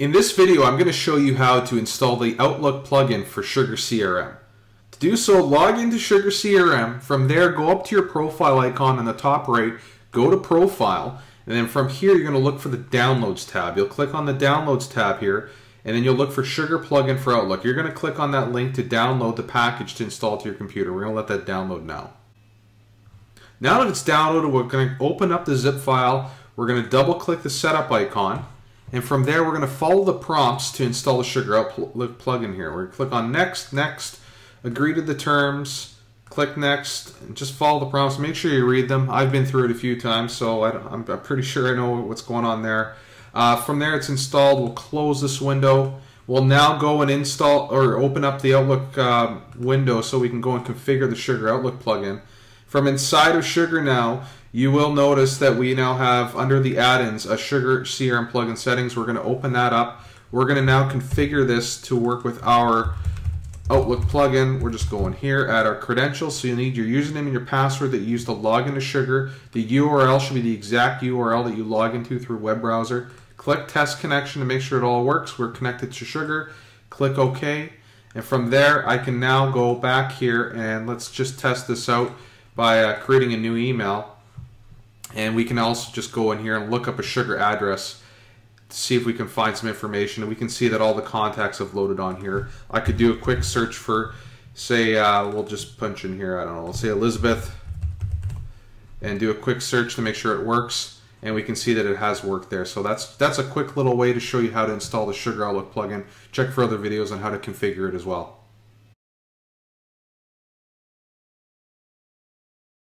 In this video, I'm going to show you how to install the Outlook plugin for Sugar CRM. To do so, log into Sugar CRM. From there, go up to your profile icon in the top right, go to Profile, and then from here, you're going to look for the Downloads tab. You'll click on the Downloads tab here, and then you'll look for Sugar plugin for Outlook. You're going to click on that link to download the package to install to your computer. We're going to let that download now. Now that it's downloaded, we're going to open up the zip file. We're going to double click the setup icon. And from there, we're going to follow the prompts to install the Sugar Outlook plugin here. We're going to click on Next, Next, agree to the terms, click Next, and just follow the prompts. Make sure you read them. I've been through it a few times, so I am pretty sure I know what's going on there. Uh, from there, it's installed. We'll close this window. We'll now go and install or open up the Outlook uh, window so we can go and configure the Sugar Outlook plugin. From inside of Sugar now, you will notice that we now have under the add-ins a Sugar CRM plugin settings. We're going to open that up. We're going to now configure this to work with our Outlook plugin. We're just going here, add our credentials. So you need your username and your password that you use to log into Sugar. The URL should be the exact URL that you log into through web browser. Click test connection to make sure it all works. We're connected to Sugar. Click OK. And from there, I can now go back here and let's just test this out by uh, creating a new email. And we can also just go in here and look up a sugar address to see if we can find some information. And we can see that all the contacts have loaded on here. I could do a quick search for, say, uh, we'll just punch in here, I don't know, let's say Elizabeth, and do a quick search to make sure it works. And we can see that it has worked there. So that's that's a quick little way to show you how to install the Sugar Outlook plugin. Check for other videos on how to configure it as well.